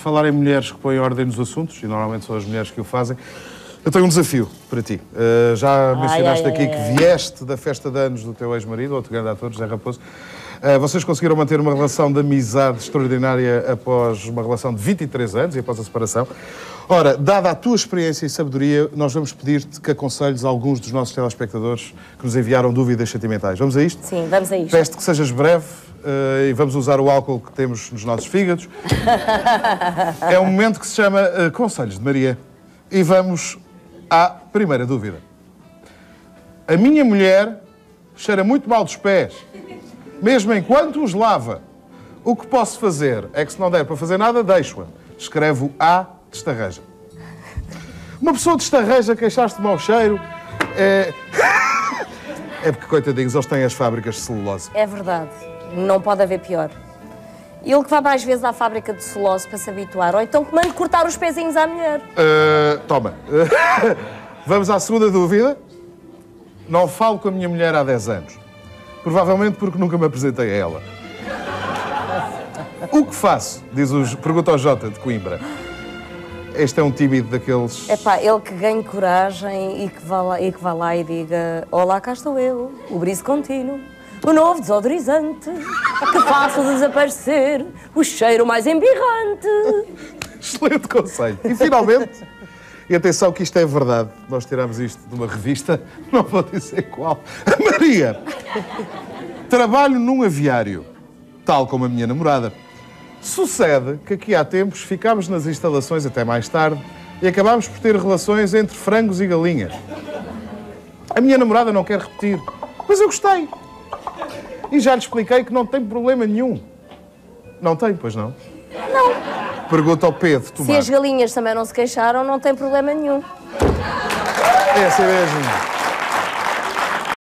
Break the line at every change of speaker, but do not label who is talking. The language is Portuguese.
falar em mulheres que põem ordem nos assuntos, e normalmente são as mulheres que o fazem, eu tenho um desafio para ti. Uh, já mencionaste
ai,
aqui
ai,
que
ai.
vieste da festa de anos do teu ex-marido, outro grande ator, José Raposo. Uh, vocês conseguiram manter uma relação de amizade extraordinária após uma relação de 23 anos e após a separação. Ora, dada a tua experiência e sabedoria, nós vamos pedir-te que aconselhes alguns dos nossos telespectadores que nos enviaram dúvidas sentimentais. Vamos a isto?
Sim, vamos a isto.
Peço-te que sejas breve eh, e vamos usar o álcool que temos nos nossos fígados. é um momento que se chama eh, Conselhos de Maria. E vamos à primeira dúvida. A minha mulher cheira muito mal dos pés, mesmo enquanto os lava. O que posso fazer é que, se não der para fazer nada, deixo-a. Escreve o A de estarreja. Uma pessoa de estarreja queixar-se de mau cheiro é. É porque, coitadinhos, eles têm as fábricas de celulose.
É verdade. Não pode haver pior. Ele que vai mais vezes à fábrica de celulose para se habituar. Ou então que mande cortar os pezinhos à mulher.
Uh, toma. Vamos à segunda dúvida. Não falo com a minha mulher há 10 anos. Provavelmente porque nunca me apresentei a ela. O que faço? Diz os, pergunta ao Jota de Coimbra. Este é um tímido daqueles.
É pá, ele que ganhe coragem e que, vá lá, e que vá lá e diga: Olá, cá estou eu, o brise contínuo, o novo desodorizante que faço desaparecer o cheiro mais embirrante.
Excelente conselho. E finalmente, e atenção que isto é verdade, nós tiramos isto de uma revista, não vou dizer qual. Maria, trabalho num aviário, tal como a minha namorada. Sucede que aqui há tempos ficámos nas instalações até mais tarde e acabámos por ter relações entre frangos e galinhas. A minha namorada não quer repetir, mas eu gostei. E já lhe expliquei que não tem problema nenhum. Não tem, pois não?
Não.
Pergunta ao Pedro
Se
Tomás.
as galinhas também não se queixaram, não tem problema nenhum.
É assim mesmo.